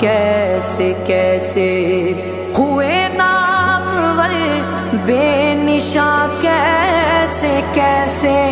کیسے کیسے ہوئے نام بے نشاں کیسے کیسے